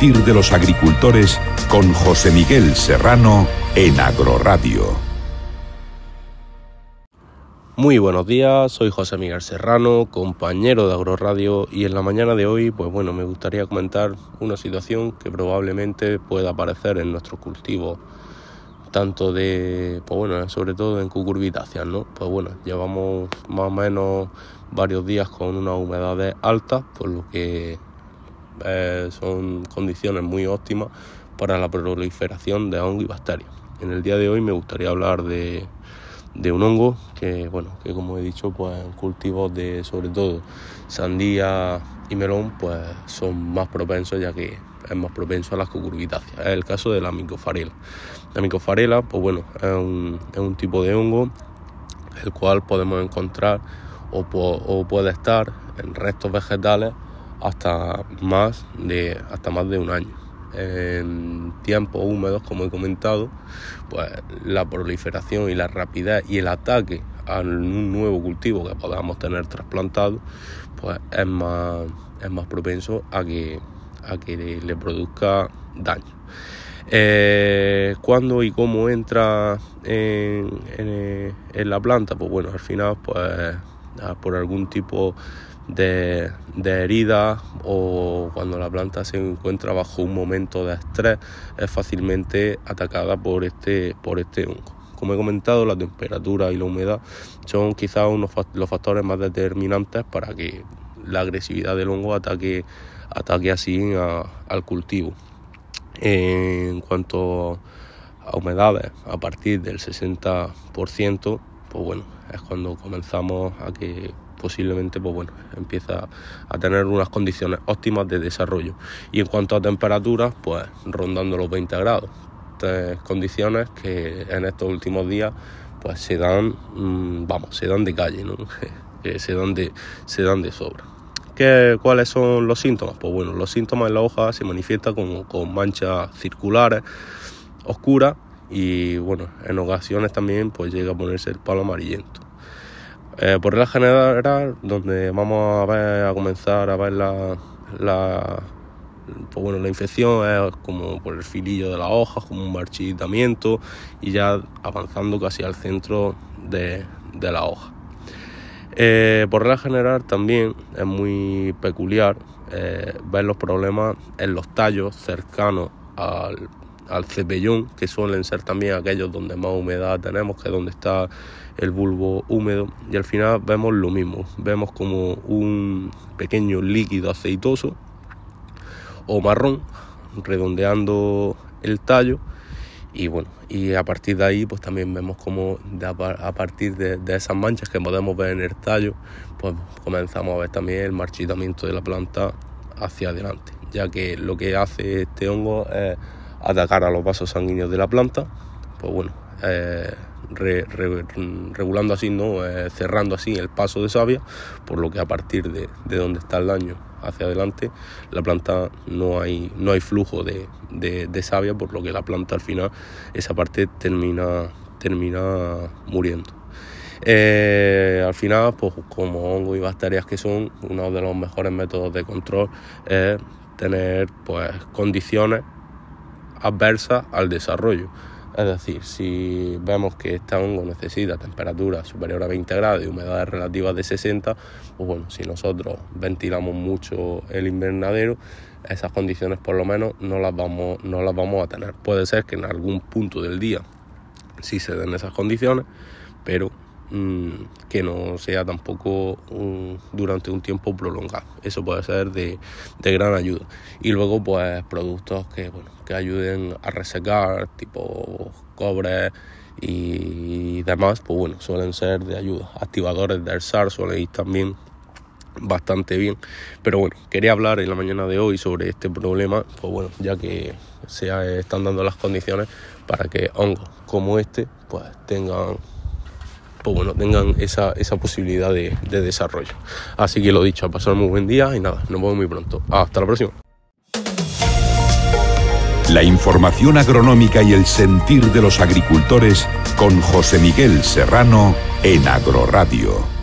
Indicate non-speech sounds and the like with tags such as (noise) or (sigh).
sentir de los agricultores con José Miguel Serrano en Agroradio. Muy buenos días, soy José Miguel Serrano, compañero de Agroradio y en la mañana de hoy, pues bueno, me gustaría comentar una situación que probablemente pueda aparecer en nuestros cultivos, tanto de, pues bueno, sobre todo en cucurbitáceas, ¿no? Pues bueno, llevamos más o menos varios días con unas humedades altas, por lo que eh, son condiciones muy óptimas para la proliferación de hongos y bacterias. En el día de hoy me gustaría hablar de, un hongo que, bueno, que como he dicho, pues en cultivos de sobre todo sandía y melón, pues son más propensos ya que es más propenso a las cucurbitáceas. Es el caso de la micofarela. La micofarela, pues bueno, es un, es un tipo de hongo el cual podemos encontrar o puede estar en restos vegetales hasta más de, hasta más de un año. En tiempos húmedos, como he comentado, pues la proliferación y la rapidez y el ataque a un nuevo cultivo que podamos tener trasplantado, pues es más, es más propenso a que, a que le, produzca daño. Eh, ¿Cuándo y cómo entra en, en, la planta? Pues bueno, al final, pues por algún tipo de, herida o cuando la planta se encuentra bajo un momento de estrés es fácilmente atacada por este, por este hongo. Como he comentado, la temperatura y la humedad son quizás unos los factores más determinantes para que la agresividad del hongo ataque, ataque así al cultivo. En cuanto a humedades, a partir del 60%, pues bueno, es cuando comenzamos a que posiblemente pues bueno, empieza a tener unas condiciones óptimas de desarrollo. Y en cuanto a temperaturas, pues rondando los 20 grados. Condiciones que en estos últimos días pues se dan, mm, vamos, se dan de calle, ¿no? (laughs) se, dan de, se dan de sobra. ¿Qué, ¿Cuáles son los síntomas? Pues bueno, los síntomas en la hoja se manifiestan como con manchas circulares, oscuras y bueno, en ocasiones también pues llega a ponerse el palo amarillento. Eh, por la general, donde vamos a a comenzar a ver la, pues bueno, la infección es como por el filillo de las hojas, como un marchitamiento y ya avanzando casi al centro de, la hoja. Eh, por la general también es muy peculiar eh, ver los problemas en los tallos cercanos al al cepellón, que suelen ser también aquellos donde más humedad tenemos, que es donde está el bulbo húmedo, y al final vemos lo mismo, vemos como un pequeño líquido aceitoso o marrón redondeando el tallo. Y bueno y a partir de ahí pues también vemos como a partir de, de, esas manchas que podemos ver en el tallo pues comenzamos a ver también el marchitamiento de la planta hacia adelante ya que lo que hace este hongo es atacar a los vasos sanguíneos de la planta, pues bueno, eh, regulando así, ¿no? Eh, cerrando así el paso de savia, por lo que a partir de, donde está el daño hacia adelante, la planta no hay, no hay flujo de, de, savia, por lo que la planta al final, esa parte termina, termina muriendo. Eh, al final, pues como hongos y bacterias que son, uno de los mejores métodos de control es tener pues condiciones adversa al desarrollo. Es decir, si vemos que este hongo necesita temperatura superior a 20 grados y humedades relativas de 60, pues bueno, si nosotros ventilamos mucho el invernadero, esas condiciones por lo menos no las vamos, no las vamos a tener. Puede ser que en algún punto del día sí se den esas condiciones, pero Mm, que no sea tampoco durante un tiempo prolongado. Eso puede ser de, gran ayuda. Y luego, pues, productos que, bueno, que ayuden a resecar, tipo cobre y demás, pues bueno, suelen ser de ayuda. Activadores del SAR suelen ir también bastante bien. Pero bueno, quería hablar en la mañana de hoy sobre este problema, pues bueno, ya que se están dando las condiciones para que hongos como este pues tengan pues bueno, tengan esa, posibilidad de, de, desarrollo. Así que lo dicho, a pasar muy buen día y nada, nos vemos muy pronto. Hasta la próxima. La información agronómica y el sentir de los agricultores con José Miguel Serrano en Agroradio.